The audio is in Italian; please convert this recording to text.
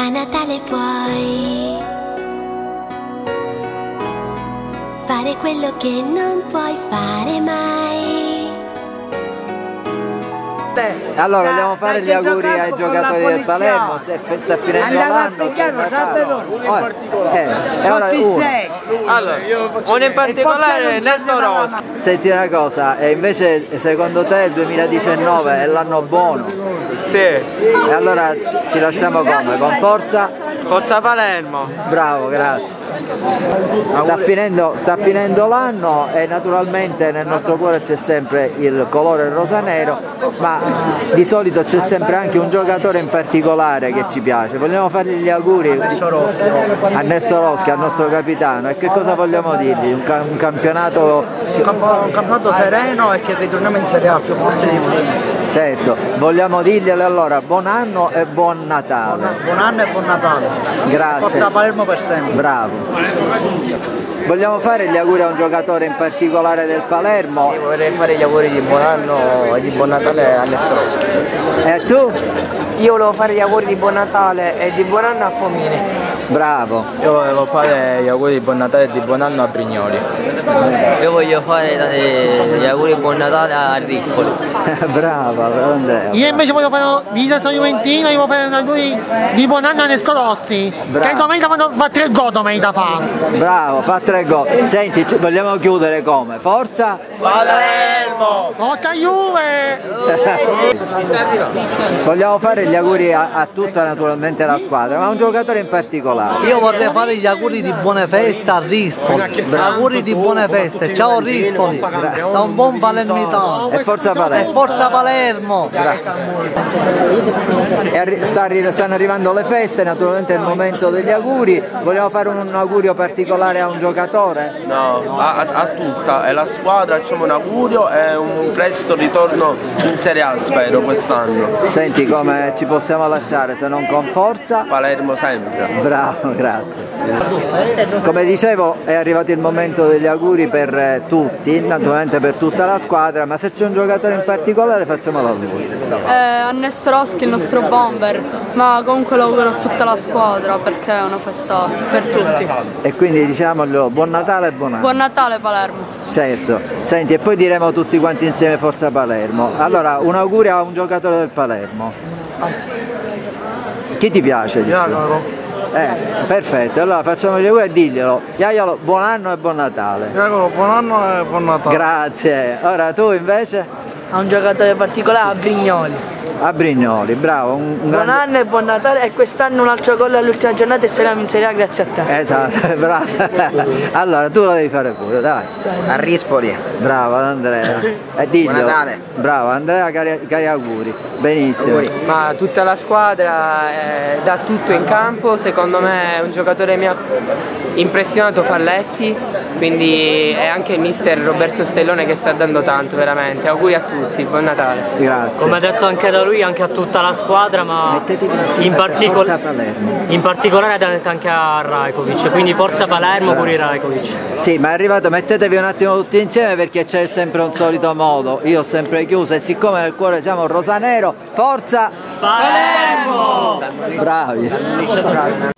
A Natale puoi fare quello che non puoi fare mai. Allora vogliamo fare gli auguri ai giocatori del Palermo, sta, finendo l'anno. c'è Natale. Oh, eh, e ora uno. Allora, uno in particolare è Nesto Rossi. Senti una cosa, e invece secondo te il 2019 è l'anno buono? Sì, E allora ci- ci lasciamo come? Con forza? Forza Palermo. Bravo, grazie. Sta finendo, finendo l'anno e naturalmente nel nostro cuore c'è sempre il colore rosa-nero, ma di solito c'è sempre anche un giocatore in particolare che ci piace. Vogliamo fargli gli auguri a Nesto Roschi, al nostro capitano, e che cosa vogliamo dirgli? Un, ca- un campionato Un campionato sereno e che ritorniamo in Serie A più forte di prima. certo, vogliamo dirglielo allora buon anno e buon Natale. Buon anno e buon Natale. Grazie. Forza Palermo per sempre. Bravo. Vogliamo fare gli auguri a un giocatore in particolare del Palermo? Vorrei fare gli auguri di buon anno e di buon Natale a Nestroschi. E tu? Io volevo fare gli auguri di buon Natale e di buon anno a Pomini. Bravo. Io volevo fare gli auguri di buon Natale e di buon anno a Brignoli. Io voglio fare gli auguri di buon Natale a Rispoli. Bravo Andrea. Io invece voglio fare, visto sono Juventino, io voglio fare una lui di buon anno a Nesto Rossi. Bravo. Che domenica quando fa tre gol domenica fa. Bravo, fa tre gol. Senti, vogliamo chiudere come? Forza? Palermo. Forza Juve! Vogliamo fare gli auguri a, a tutta naturalmente la squadra, ma a un giocatore in particolare. Io vorrei fare gli auguri di buone feste a Rispoli. Auguri di buone feste. Ciao Rispoli. Da un buon palermitano. E forza E Palermo. forza Palermo. E arri- sta arri- stanno arrivando le feste, naturalmente è il momento degli auguri. Vogliamo fare un, augurio particolare a un giocatore? No, a, a- a tutta, e la squadra facciamo un augurio e un presto ritorno in Serie A spero quest'anno. Senti come ci possiamo lasciare se non con forza? Palermo sempre. Bravo, grazie. Come dicevo è arrivato il momento degli auguri per eh, tutti, naturalmente per tutta la squadra, ma se c'è un giocatore in particolare facciamolo a lui. Eh, a Nestorowski il nostro bomber, ma comunque lo auguro a tutta la squadra perché è una festa per tutti. E quindi diciamolo buon Natale e buon anno. Buon Natale Palermo. Certo, senti e poi diremo tutti quanti insieme Forza Palermo. Allora, un augurio a un giocatore del Palermo. Chi ti piace? Più? Eh, perfetto, allora facciamo gli auguri e diglielo. Iaiolo, buon anno e buon Natale. Eccolo, buon anno e buon Natale. Grazie. Ora tu invece? A un giocatore particolare a Brignoli. A Brignoli, bravo. Un, un Buon grande- anno e buon Natale e quest'anno un altro gol all'ultima giornata e saremo in Serie A grazie a te. Esatto, bravo. Allora tu lo devi fare pure, dai. A Rispoli. Bravo Andrea. E diglielo. Buon Natale. Bravo Andrea, cari, cari auguri. Benissimo. Ma tutta la squadra eh, dà tutto in campo, secondo me è un giocatore mi ha impressionato Falletti, quindi è anche il mister Roberto Stellone che sta dando tanto veramente. Auguri a tutti, buon Natale. Grazie. Come detto anche da lui, anche a tutta la squadra, ma in, Palermo. in particolare anche a Rajkovic, quindi forza Palermo pure Rajkovic. Sì, ma è arrivato, mettetevi un attimo tutti insieme perché c'è sempre un solito modo. Io ho sempre chiuso e siccome nel cuore siamo rosanero, forza Palermo! bravi.